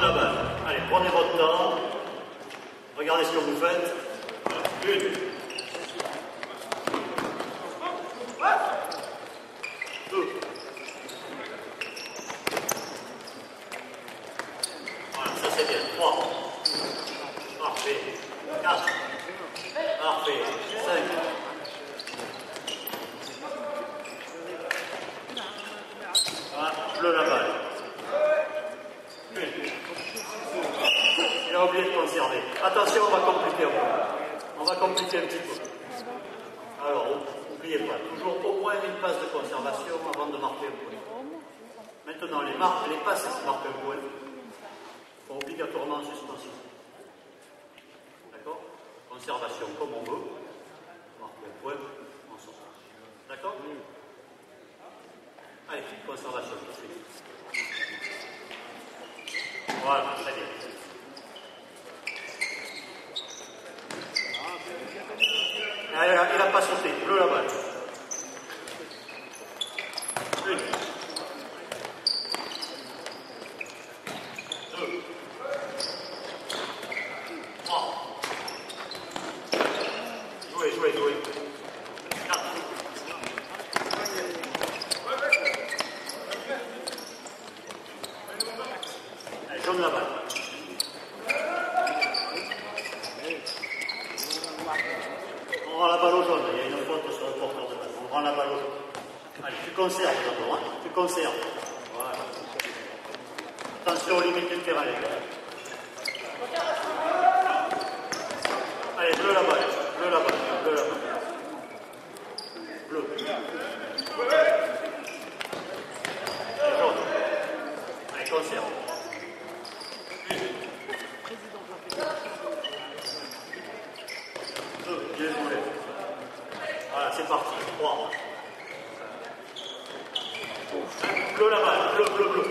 Balle. Allez, prenez votre temps. Regardez ce que vous faites. Une. Deux. Voilà, ça c'est bien. Trois. Parfait. Quatre. Parfait. Cinq. Voilà, bleu la balle. Une. Il a oublié de conserver. Attention, on va compliquer un. On va compliquer un petit peu. Alors, n'oubliez pas, toujours au moins une passe de conservation avant de marquer un point. Maintenant, les, les passes qui marquent un point sont obligatoirement en suspension. D'accord? Conservation comme veut. Marque un point en sortant. D'accord Allez, conservation tout de suite. Voilà, très bien. Ah, il n'a pas sauté, bleu la balle. Une. Deux. Trois. Jouez, jouez, jouez. Quatre. La balle. On rend la balle au jaune, il y a une faute sur le porteur de balle. On rend la balle au jaune. Allez, tu conserves d'abord, hein tu conserves. Voilà. Attention aux limites du terrain, les gars. Allez, bleu la balle, bleu la balle, bleu la balle. Bleu. Jaune. Allez, conserve. Deux, bien joué. Voilà, c'est parti. Trois. Bleu la balle, bleu, bleu, bleu.